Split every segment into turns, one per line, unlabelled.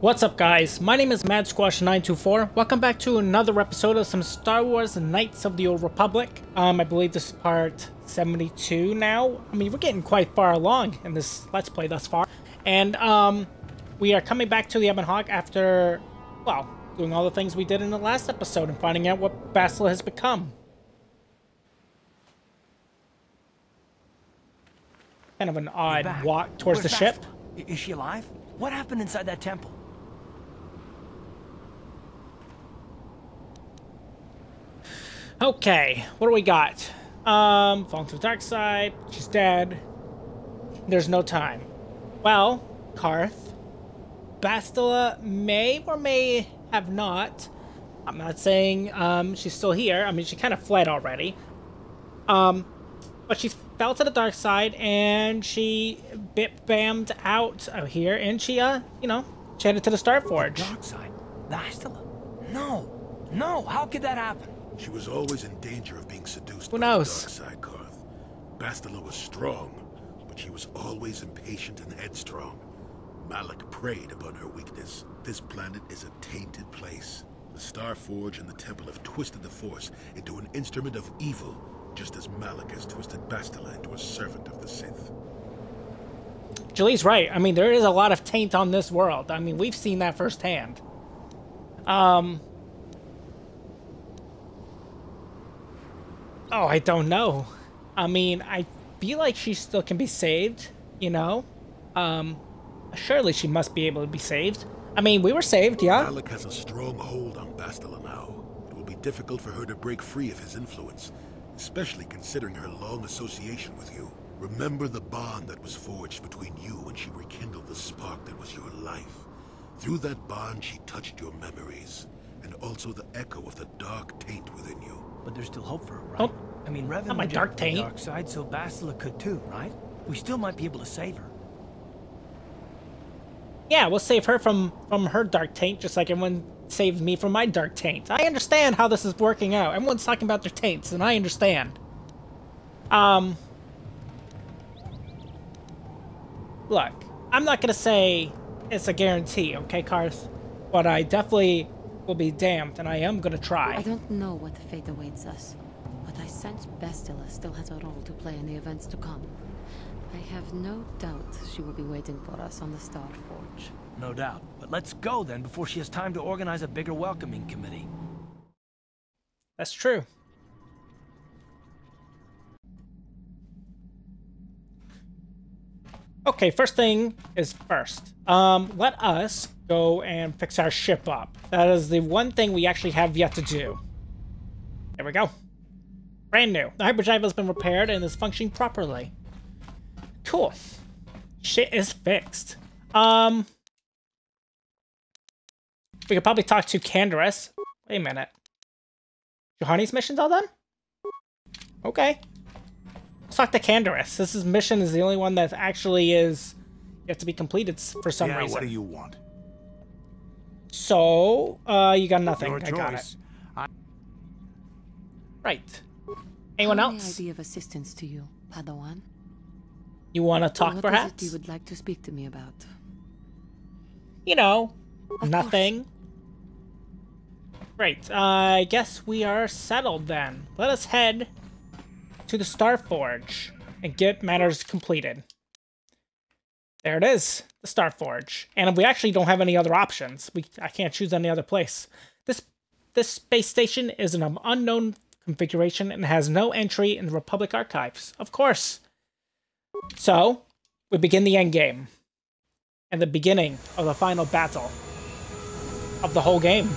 What's up guys, my name is MadSquash924. Welcome back to another episode of some Star Wars Knights of the Old Republic. Um, I believe this is part 72 now. I mean, we're getting quite far along in this Let's Play thus far. And um, we are coming back to the Ebon Hawk after, well, doing all the things we did in the last episode and finding out what Bastila has become. Kind of an odd walk towards
Where's
the ship.
Is she alive? What happened inside that temple?
Okay, what do we got? Um, falling to the dark side. She's dead. There's no time. Well, Carth, Bastila may or may have not. I'm not saying um, she's still here. I mean, she kind of fled already. Um, but she fell to the dark side and she bit bammed out of here and she, uh, you know, she headed to the Star Forge.
The dark side? Bastila? No, no, how could that happen?
She was always in danger of being seduced
Who
by
knows?
the dark side, Carth. Bastila was strong, but she was always impatient and headstrong. Malak preyed upon her weakness. This planet is a tainted place. The Star Forge and the Temple have twisted the Force into an instrument of evil, just as Malak has twisted Bastila into a servant of the Sith.
Jolee's right. I mean, there is a lot of taint on this world. I mean, we've seen that firsthand. Um. Oh, I don't know. I mean, I feel like she still can be saved, you know? Um, surely she must be able to be saved. I mean, we were saved, yeah?
Alec has a strong hold on Bastila now. It will be difficult for her to break free of his influence, especially considering her long association with you. Remember the bond that was forged between you when she rekindled the spark that was your life. Through that bond, she touched your memories, and also the echo of the dark taint within you.
But there's still hope for her, right?
Oh,
I mean, Revan
my dark
the
taint.
dark side, so Bastila could too, right? We still might be able to save her.
Yeah, we'll save her from, from her dark taint, just like everyone saved me from my dark taint. I understand how this is working out. Everyone's talking about their taints, and I understand. Um... Look, I'm not gonna say it's a guarantee, okay, Carth? But I definitely will be damned, and I am gonna try.
I don't know what fate awaits us, but I sense Bastila still has a role to play in the events to come. I have no doubt she will be waiting for us on the Star Forge.
No doubt. But let's go then before she has time to organize a bigger welcoming committee.
That's true. Okay, first thing is first. Um, let us go and fix our ship up. That is the one thing we actually have yet to do. There we go. Brand new. The hyperdrive has been repaired and is functioning properly. Cool. Shit is fixed. Um, we could probably talk to Canderous. Wait a minute. Juhani's mission's all done? Okay. Let's talk to Canderous. This is mission is the only one that actually is yet to be completed for some
yeah,
reason.
what do you want?
So, uh, you got nothing.
Your
I got it.
I
Right. Anyone
How
else?
May I be of assistance to you, Padawan?
You want to talk,
what
perhaps?
is it you would like to speak to me about?
You know,
Of
nothing. Great. I guess we are settled then. Let us head to the Star Forge and get matters completed. There it is, the Star Forge. And we actually don't have any other options. We I can't choose any other place. This this space station is an unknown configuration and has no entry in the Republic archives. Of course. So, we begin the end game and the beginning of the final battle of the whole game.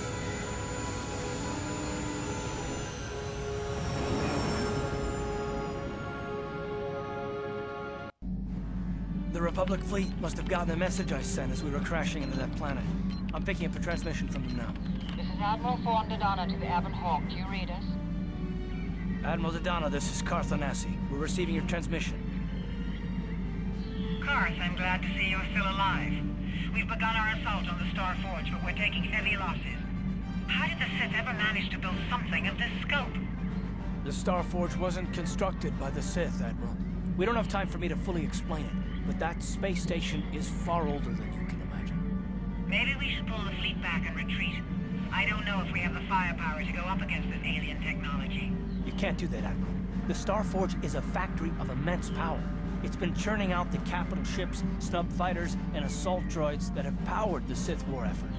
Republic fleet must have gotten the message I sent as we were crashing into that planet. I'm picking up a transmission from them now.
This is Admiral Thorn Dodonna to the Ebon Hawk. Do you read us?
Admiral Dodonna, this is Carth Onasi. We're receiving your transmission.
Carth, I'm glad to see you're still alive. We've begun our assault on the Star Forge, but we're taking heavy losses. How did the Sith ever manage to build something of this scope?
The Star Forge wasn't constructed by the Sith, Admiral. We don't have time for me to fully explain it, but that space station is far older than you can imagine.
Maybe we should pull the fleet back and retreat. I don't know if we have the firepower to go up against this alien technology.
You can't do that, Admiral. The Starforge is a factory of immense power. It's been churning out the capital ships, snub fighters, and assault droids that have powered the Sith war effort.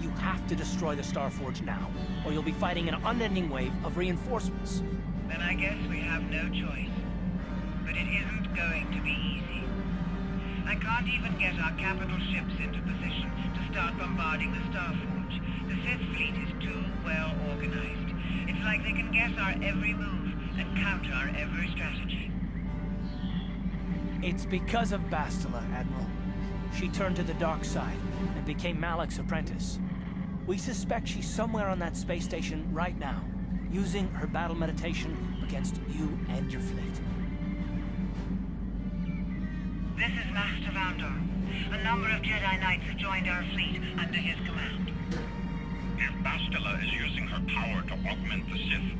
You have to destroy the Starforge now, or you'll be fighting an unending wave of reinforcements.
Then I guess we have no choice. But it isn't going to be easy. I can't even get our capital ships into position to start bombarding the Starforge. The Sith fleet is too well organized. It's like they can guess our every move and counter our every strategy.
It's because of Bastila, Admiral. She turned to the dark side and became Malak's apprentice. We suspect she's somewhere on that space station right now, using her battle meditation against you and your fleet.
Is Master Vandar. A number of Jedi Knights have joined our fleet under his command.
If Bastila is using her power to augment the Sith,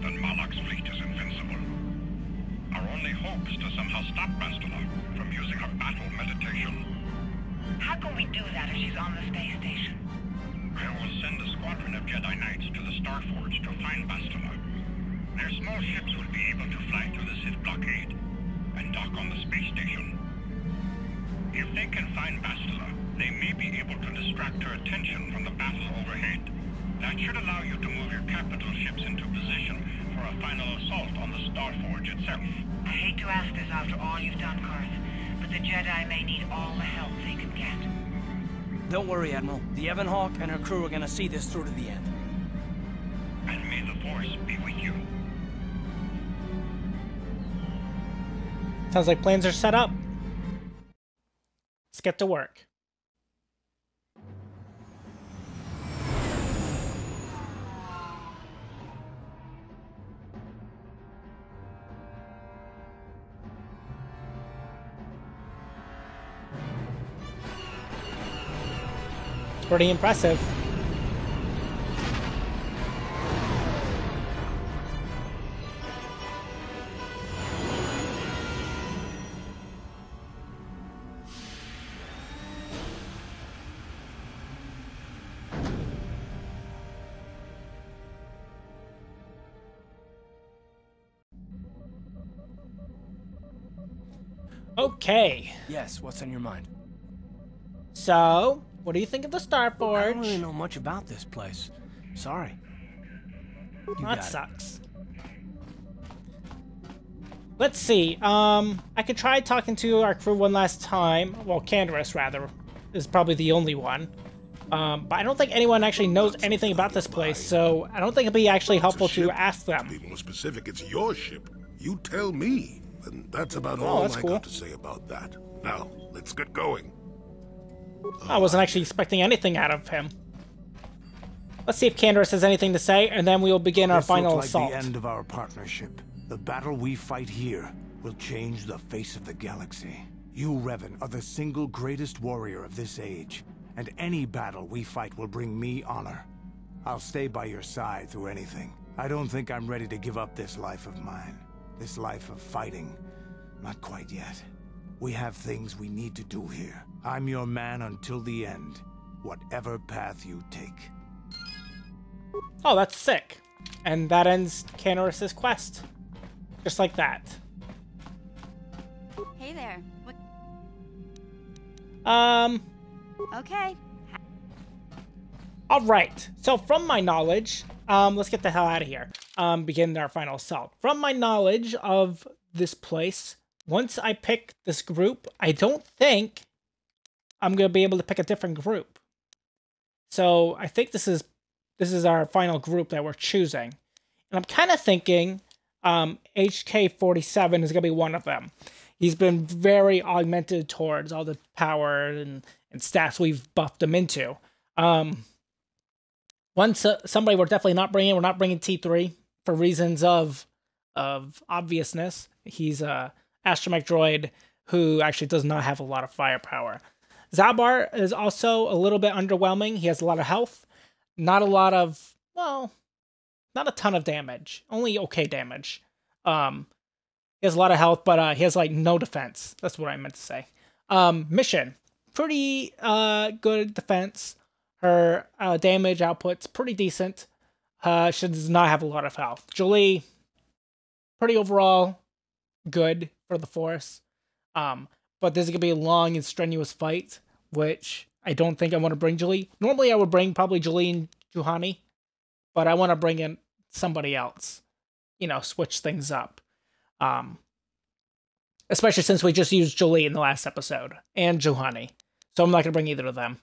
then Malak's fleet is invincible. Our only hope is to somehow stop Bastila from using her battle meditation.
How can we do that if she's on the space station?
I will send a squadron of Jedi Knights to the Starforge to find Bastila. Their small ships will be able to fly through the Sith blockade and dock on the space station. If they can find Bastila, they may be able to distract her attention from the battle overhead. That should allow you to move your capital ships into position for a final assault on the Starforge itself.
I hate to ask this after all you've done, Carth, but the Jedi may need all the help they can get.
Don't worry, Admiral. The Ebon Hawk and her crew are gonna see this through to the end.
And may the Force be with you.
Sounds like plans are set up. Let's get to work. Pretty impressive. Okay,
Yes, what's on your mind?
so what do you think of the Star
I don't really know much about this place. Sorry. You
That
got it.
sucks. Let's see. Um, I could try talking to our crew one last time. Well, Canderous, rather, is probably the only one. Um, but I don't think anyone actually knows anything about this place, so I don't think it'd be actually helpful to
ship.
ask
To
them.
be more specific, it's your ship. You tell me. And that's about
Oh,
all
that's
I
cool.
got to say about that. Now, let's get going.
I wasn't uh, actually expecting anything out of him. Let's see if Canderous has anything to say, and then we will begin our
This
final
looks
assault.
like the end of our partnership. The battle we fight here will change the face of the galaxy. You, Revan, are the single greatest warrior of this age, and any battle we fight will bring me honor. I'll stay by your side through anything. I don't think I'm ready to give up this life of mine. This life of fighting. Not quite yet. We have things we need to do here. I'm your man until the end, whatever path you take.
Oh, that's sick. And that ends Canderous' quest. Just like that.
Hey there. What?
Um,
Okay.
All right. So from my knowledge, um, let's get the hell out of here. Um, begin our final assault. From my knowledge of this place, once I pick this group, I don't think I'm gonna be able to pick a different group. So I think this is this is our final group that we're choosing, and I'm kind of thinking um, HK47 is gonna be one of them. He's been very augmented towards all the power and, and stats we've buffed him into. Um, once uh, somebody we're definitely not bringing, we're not bringing T3 for reasons of of obviousness. He's a astromech droid who actually does not have a lot of firepower. Zaalbar is also a little bit underwhelming. He has a lot of health, not a lot of well, not a ton of damage, only okay damage. Um, he has a lot of health, but uh, he has like no defense. That's what I meant to say. Um, mission pretty uh, good defense. Her uh, damage output's pretty decent. Uh, she does not have a lot of health. Jolee, pretty overall good for the Force. Um, but this is gonna be a long and strenuous fight, which I don't think I want to bring Jolee. Normally, I would bring probably Jolee and Juhani, but I want to bring in somebody else. You know, switch things up. Um, especially since we just used Jolee in the last episode and Juhani, so I'm not gonna bring either of them.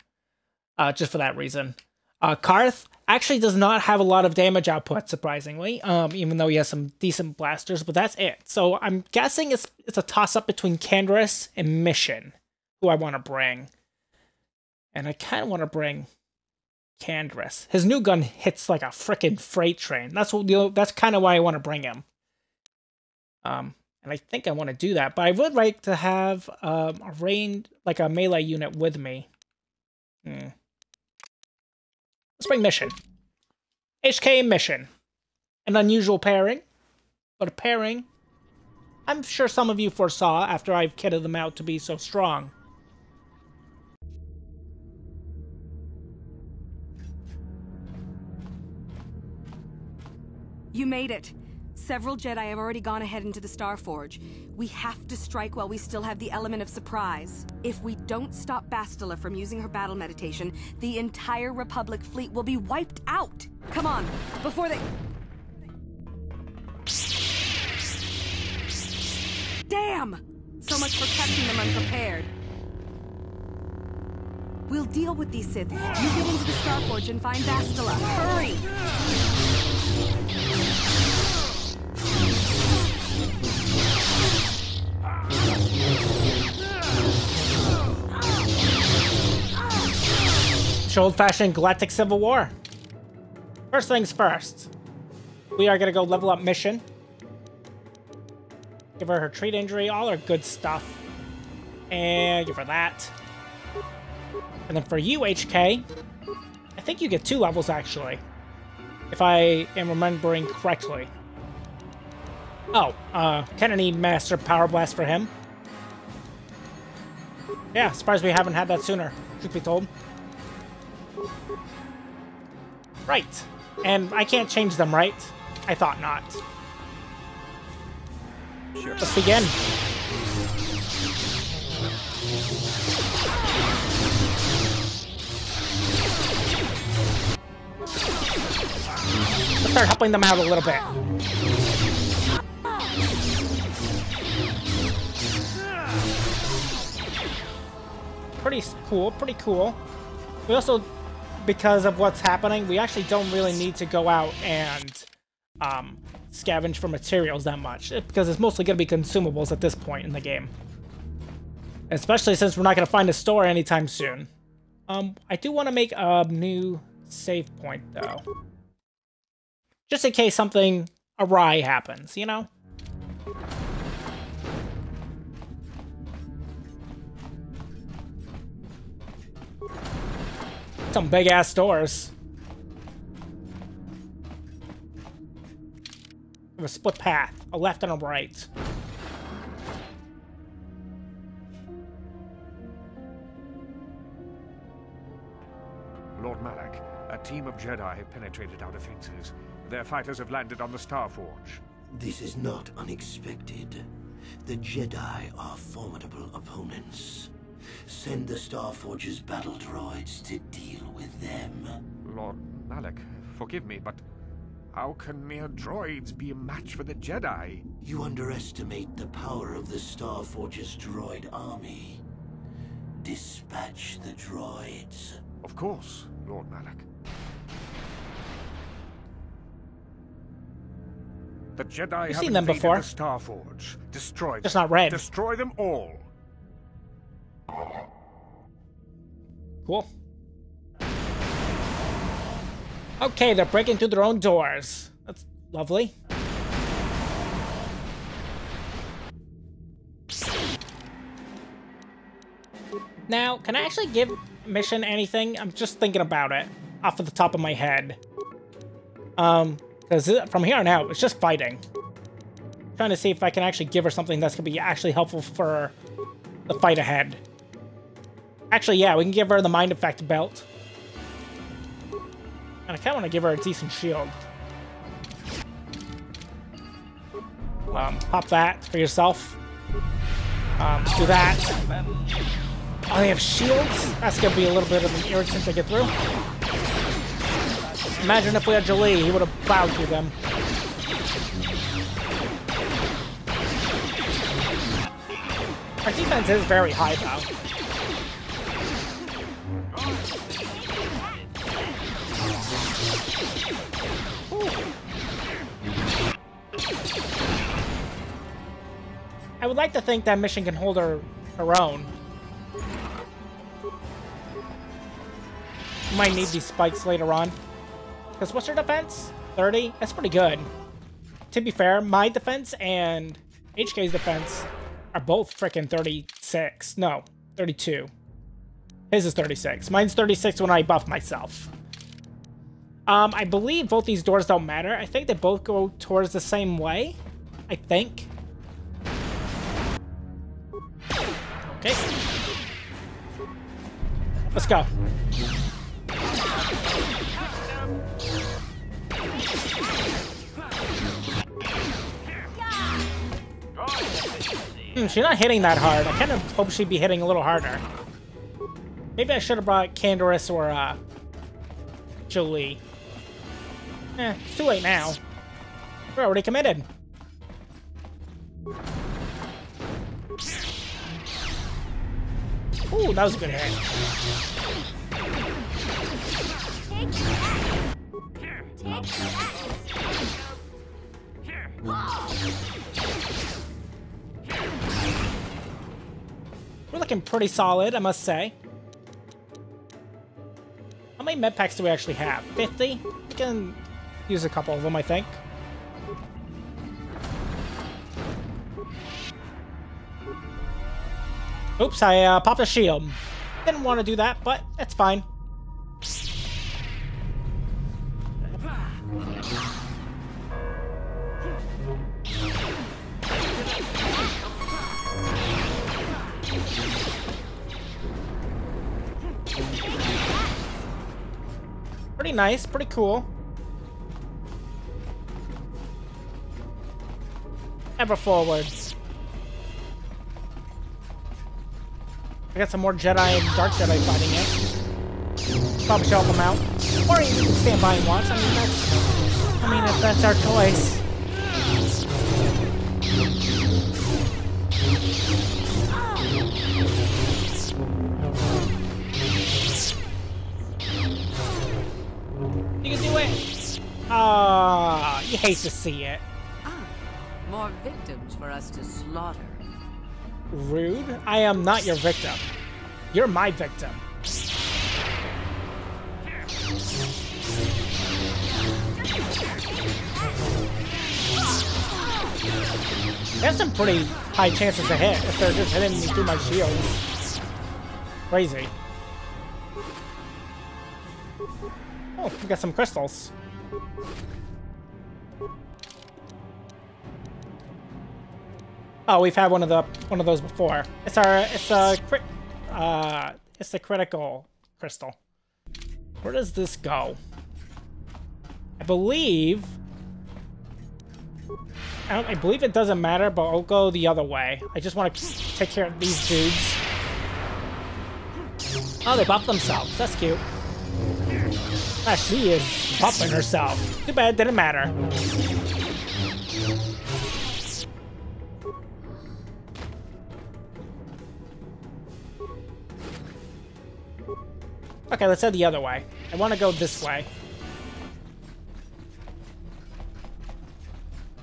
Uh, just for that reason. Uh, Carth actually does not have a lot of damage output, surprisingly, um, even though he has some decent blasters, but that's it. So I'm guessing it's it's a toss-up between Canderous and Mission, who I want to bring. And I kind of want to bring Canderous. His new gun hits like a freaking freight train. That's what you know, that's kind of why I want to bring him. Um, and I think I want to do that, but I would like to have um, a range, like a melee unit with me. Hmm. Let's bring Mission. HK Mission. An unusual pairing, but a pairing I'm sure some of you foresaw after I've kitted them out to be so strong.
You made it. Several Jedi have already gone ahead into the Star Forge. We have to strike while we still have the element of surprise. If we don't stop Bastila from using her battle meditation, the entire Republic fleet will be wiped out! Come on, before they... Damn! So much for catching them unprepared. We'll deal with these Sith. You get into the Star Forge and find Bastila. Hurry!
Old-fashioned galactic civil war. First things first. We are gonna go level up mission. Give her her treat injury, all her good stuff. And give her that. And then for you, HK, I think you get two levels, actually. If I am remembering correctly. Oh, uh, Kennedy Master Power Blast for him. Yeah, surprised we haven't had that sooner, truth be told. Right. And I can't change them, right? I thought not. Sure. Let's begin. Let's start helping them out a little bit. Pretty cool, pretty cool. We also because of what's happening, we actually don't really need to go out and um, scavenge for materials that much, because it's mostly going to be consumables at this point in the game. Especially since we're not going to find a store anytime soon. Um, I do want to make a new save point, though. Just in case something awry happens, you know? Some big ass doors. a split path, a left and a right.
Lord Malak, a team of Jedi have penetrated our defenses. Their fighters have landed on the Star Forge.
This is not unexpected. The Jedi are formidable opponents. Send the Starforge's battle droids to deal with them.
Lord Malak, forgive me, but how can mere droids be a match for the Jedi?
You underestimate the power of the Starforge's droid army. Dispatch the droids.
Of course, Lord Malak. The Jedi
You've
have
seen them
invaded
before.
the Starforge. Destroy them.
Just not red.
Destroy them all.
Cool. Okay, they're breaking through their own doors. That's lovely. Now, can I actually give Mission anything? I'm just thinking about it off of the top of my head. Um, because from here on out, it's just fighting. trying to see if I can actually give her something that's going to be actually helpful for the fight ahead. Actually, yeah, we can give her the Mind Effect belt. And I kind of want to give her a decent shield. Um, pop that for yourself. Um, do that. Oh, they have shields? That's gonna be a little bit of an irritant to get through. Imagine if we had Jolee, he would have plowed through them. Our defense is very high, though. Like to think that mission can hold her, her own. Might need these spikes later on. Because what's her defense? 30? That's pretty good. To be fair, my defense and HK's defense are both freaking 36. No, 32. His is 36. Mine's 36 when I buff myself. Um, I believe both these doors don't matter. I think they both go towards the same way. I think. Okay. Let's go. Hmm, she's not hitting that hard. I kind of hope she'd be hitting a little harder. Maybe I should have brought Canderous or, uh, Jolee. Eh, it's too late now. We're already committed. Ooh, that was a good hit. We're looking pretty solid, I must say. How many med packs do we actually have? 50? We can use a couple of them, I think. Oops, I uh, popped a shield. Didn't want to do that, but it's fine. Pretty nice, pretty cool. Ever forwards. Got some more Jedi and Dark Jedi fighting it. Probably should help them out. Or can stand by and watch. I mean, that's... I mean, if that's our choice. You can do it! Ah, you hate to see it.
Ah, more victims for us to slaughter.
Rude? I am not your victim. You're my victim. They have some pretty high chances to hit if they're just hitting me through my shields. Crazy. Oh, we got some crystals. Oh, we've had one of the one of those before. It's our it's a uh it's the critical crystal. Where does this go? I believe I, I believe it doesn't matter, but I'll go the other way. I just want to take care of these dudes. Oh, they buffed themselves. That's cute. Ah, she is buffing herself. Too bad, it didn't matter. Okay, let's head the other way. I want to go this way.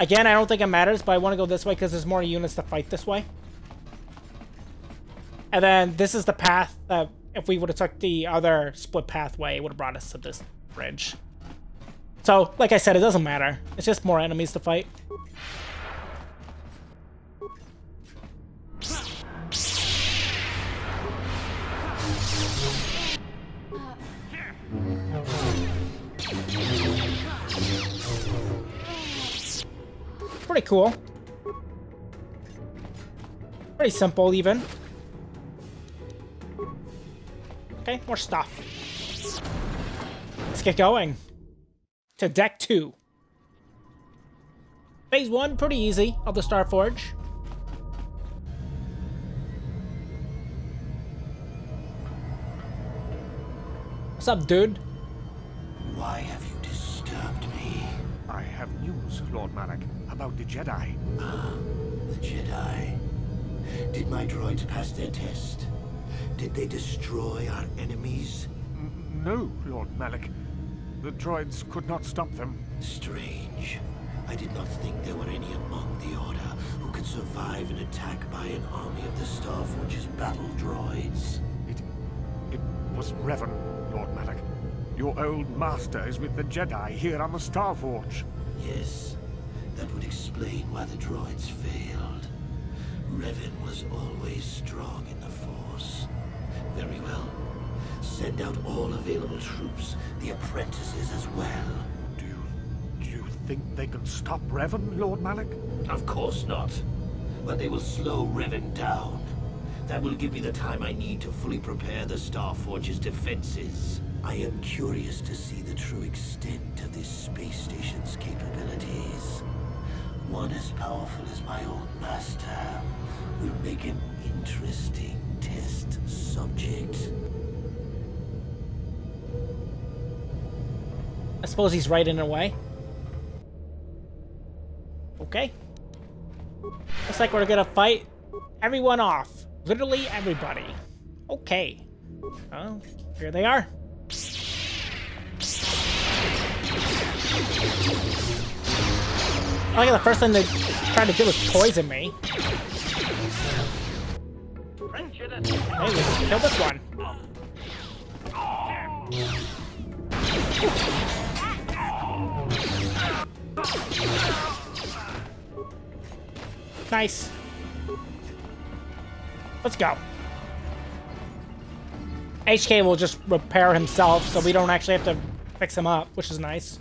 Again, I don't think it matters, but I want to go this way because there's more units to fight this way. And then this is the path that if we would have took the other split pathway, it would have brought us to this bridge. So, like I said, it doesn't matter. It's just more enemies to fight. Pretty cool. Pretty simple, even. Okay, more stuff. Let's get going. To deck two. Phase one, pretty easy, of the Starforge. What's up, dude?
Why have you disturbed me?
I have news, Lord Malak, about the Jedi.
Ah, the Jedi. Did my droids pass their test? Did they destroy our enemies?
N no, Lord Malak. The droids could not stop them.
Strange. I did not think there were any among the Order who could survive an attack by an army of the Starforge's battle droids.
It... it was Revan, Lord Malak. Your old master is with the Jedi here on the Starforge.
Yes, that would explain why the droids failed. Revan was always strong in the Force. Very well. Send out all available troops, the apprentices as well.
Do you... do you think they can stop Revan, Lord Malak?
Of course not. But they will slow Revan down. That will give me the time I need to fully prepare the Starforge's defenses. I am curious to see the true extent of this space station's capabilities. One as powerful as my old master will make an interesting test subject.
I suppose he's right in a way. Okay. Looks like we're gonna fight everyone off. Literally everybody. Okay. Oh, here they are. I like the first thing they tried to do was poison me. Hey, let's kill this one. Nice. Let's go. HK will just repair himself, so we don't actually have to fix him up, which is nice.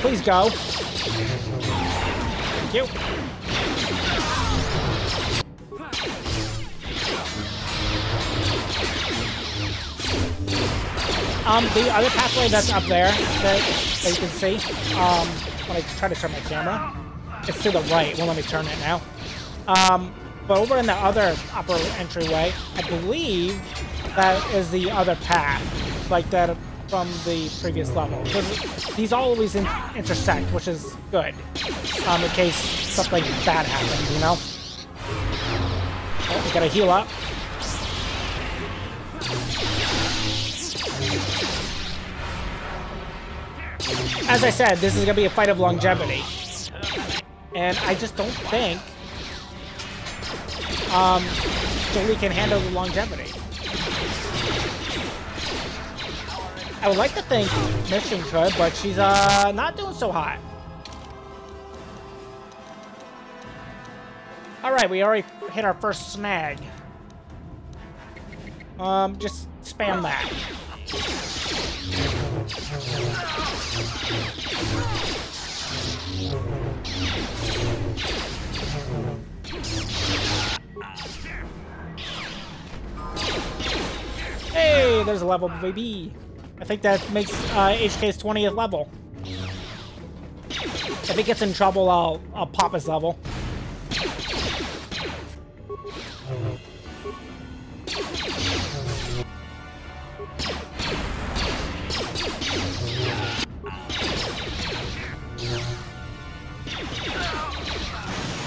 Please go. Thank you. Um, the other pathway that's up there that, that you can see, um, when I try to turn my camera, it's to the right. Won't let me turn it now. Um, but over in the other upper entryway, I believe that is the other path, like that from the previous level. Because these always in intersect, which is good, um, in case something bad happens, you know? Oh, we gotta heal up. As I said, this is gonna be a fight of longevity. And I just don't think um, Jolee can handle the longevity. I would like to think Mission could, but she's uh, not doing so hot. Alright, we already hit our first snag. Um, just spam that. Hey, there's a level, baby. I think that makes uh, HK's 20th level. If he gets in trouble, I'll, I'll pop his level.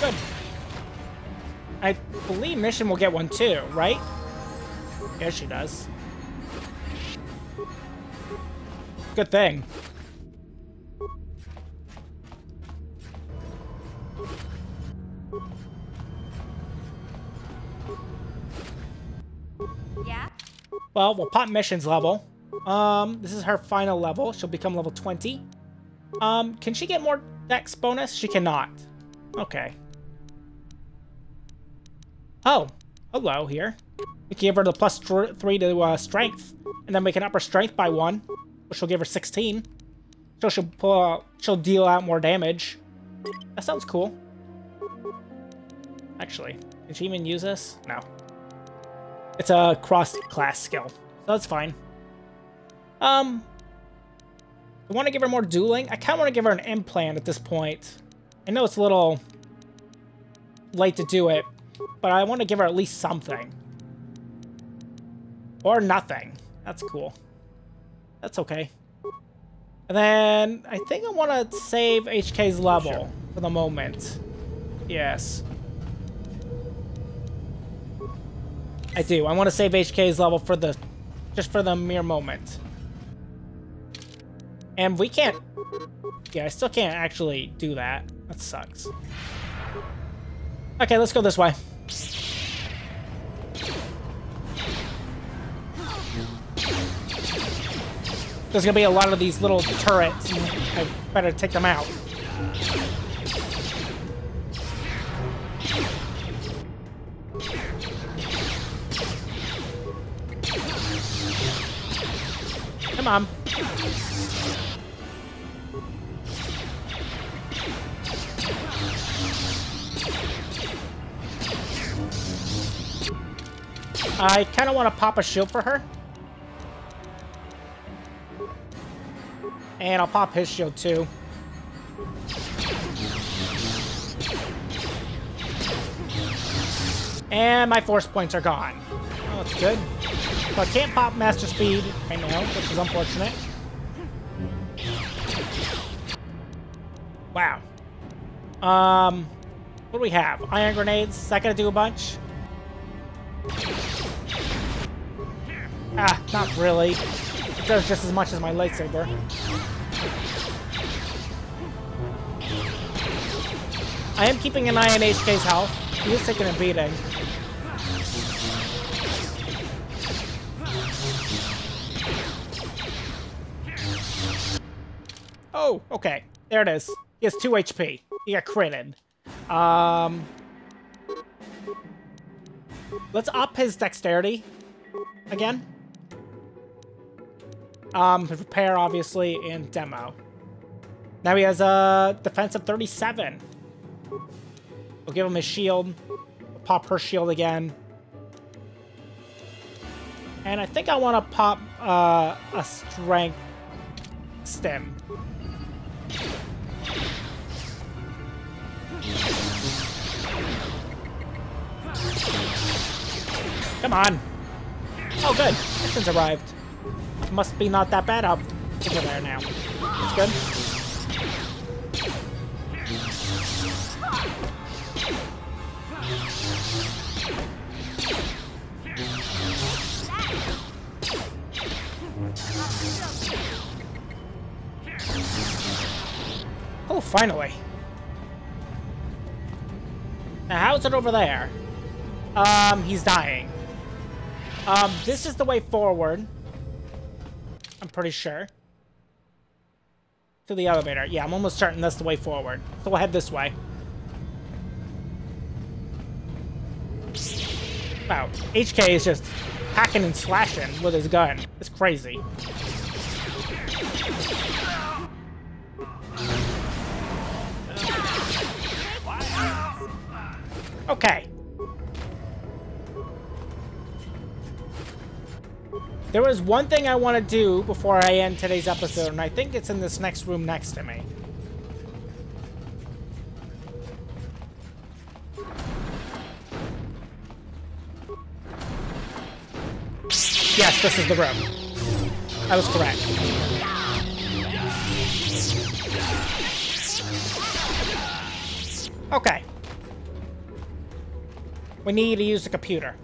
Good. I believe Mission will get one too, right? Yeah, she does. Good thing.
Yeah?
Well, we'll pop Mission's level. Um, this is her final level. She'll become level 20. Um, can she get more dex bonus? She cannot. Okay. Oh, hello here. We can give her the plus three to uh, strength, and then we can up her strength by one. Which will give her 16. So she'll pull, out, she'll deal out more damage. That sounds cool. Actually, can she even use this? No. It's a cross-class skill, so that's fine. Um, I want to give her more dueling. I kind of want to give her an implant at this point. I know it's a little late to do it, but I want to give her at least something. Or nothing. That's cool. That's okay. And then I think I want to save HK's level sure. for the moment. Yes. I do. I want to save HK's level for the, just for the mere moment. And we can't, yeah, I still can't actually do that. That sucks. Okay, let's go this way. There's gonna be a lot of these little turrets, and I better take them out. Come on. I kind of want to pop a shield for her. And I'll pop his shield too. And my force points are gone. That's good. So I can't pop Master Speed right now, which is unfortunate. Wow. Um, what do we have? Ion grenades. Is that gonna do a bunch? Ah, not really. It does just as much as my lightsaber. I am keeping an eye on HK's health. He is taking a beating. Oh, okay. There it is. He has 2 HP. He got critted. Um, let's up his dexterity again. Um, repair, obviously, and demo. Now he has a defense of 37. We'll give him his shield. We'll pop her shield again. And I think I want to pop uh, a strength stim. Come on. Oh, good. Mission's arrived must be not that bad. I'll over there now. It's good. Oh, finally. Now, how's it over there? Um, he's dying. Um, this is the way forward. I'm pretty sure. To the elevator. Yeah, I'm almost certain that's the way forward. So we'll head this way. Wow, HK is just hacking and slashing with his gun. It's crazy. Okay. There was one thing I want to do before I end today's episode, and I think it's in this next room next to me. Yes, this is the room. I was correct. Okay. We need to use the computer.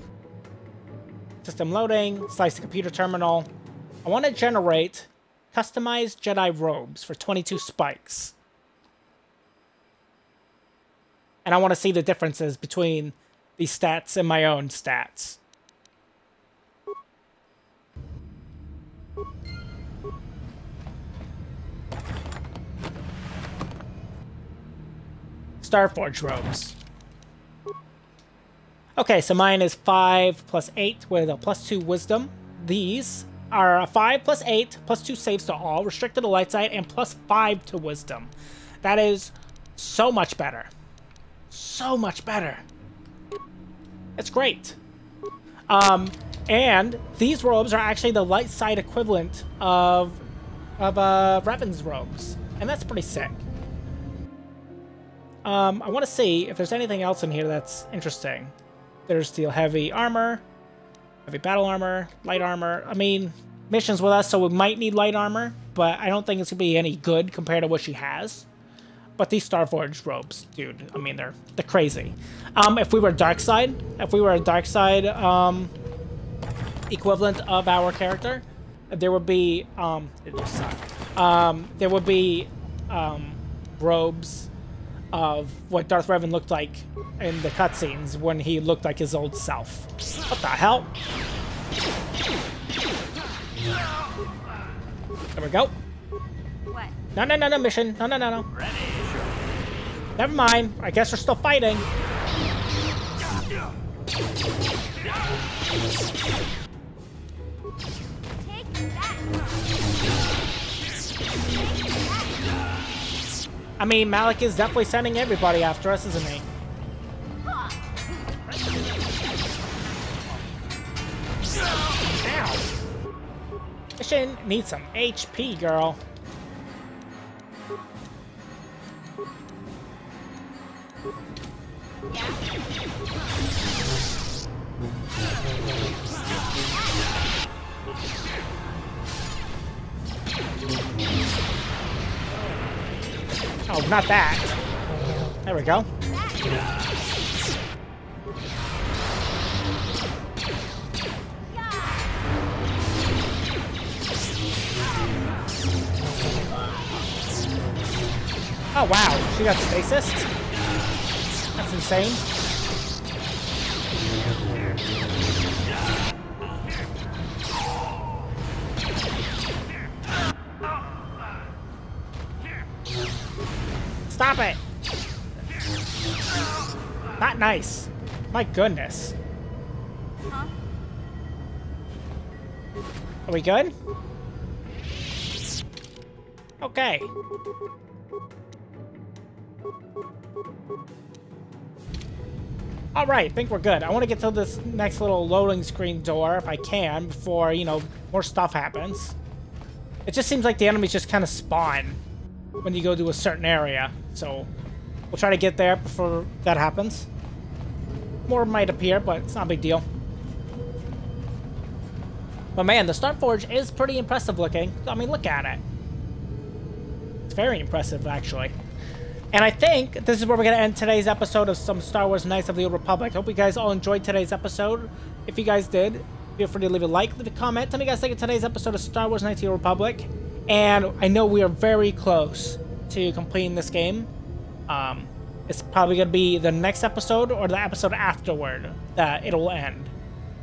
System loading, slice the computer terminal. I want to generate customized Jedi robes for 22 spikes. And I want to see the differences between these stats and my own stats. Starforge robes. Okay, so mine is 5 plus 8 with a plus 2 wisdom. These are a 5 plus 8 plus 2 saves to all, restricted to light side, and plus 5 to wisdom. That is so much better. So much better. It's great. Um, and these robes are actually the light side equivalent of of uh, Revan's robes. And that's pretty sick. Um, I want to see if there's anything else in here that's interesting. There's steel heavy armor, heavy battle armor, light armor. I mean, Mission's with us, so we might need light armor, but I don't think it's going to be any good compared to what she has. But these Starforged robes, dude, I mean, they're they're crazy. Um, if we were dark side, if we were a dark side um, equivalent of our character, there would be um, um there would be um, robes of what Darth Revan looked like in the cutscenes when he looked like his old self. What the hell? There we go.
What?
No, no, no, no, Mission. No, no, no, no. Never mind. I guess we're still fighting. I mean, Malak is definitely sending everybody after us, isn't he? Ow. Mission needs some HP, girl. Oh, not that. There we go. Oh wow, she got stasis? That's insane. My goodness. Are we good? Okay. Alright, I think we're good. I want to get to this next little loading screen door if I can before, you know, more stuff happens. It just seems like the enemies just kind of spawn when you go to a certain area. So we'll try to get there before that happens. More might appear, but it's not a big deal. But man, the Star Forge is pretty impressive looking. I mean, look at it. It's very impressive, actually. And I think this is where we're going to end today's episode of some Star Wars Knights of the Old Republic. Hope you guys all enjoyed today's episode. If you guys did, feel free to leave a like, leave a comment. Tell me guys think of today's episode of Star Wars Knights of the Old Republic. And I know we are very close to completing this game. Um, it's probably going to be the next episode or the episode afterward that it'll end.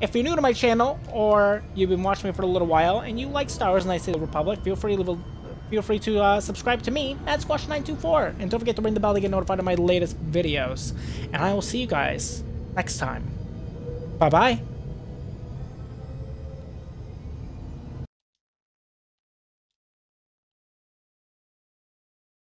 If you're new to my channel or you've been watching me for a little while and you like Star Wars and I Say the Republic, feel free to leave a feel free to uh, subscribe to me at Squash924. And don't forget to ring the bell to get notified of my latest videos. And I will see you guys next time. Bye-bye.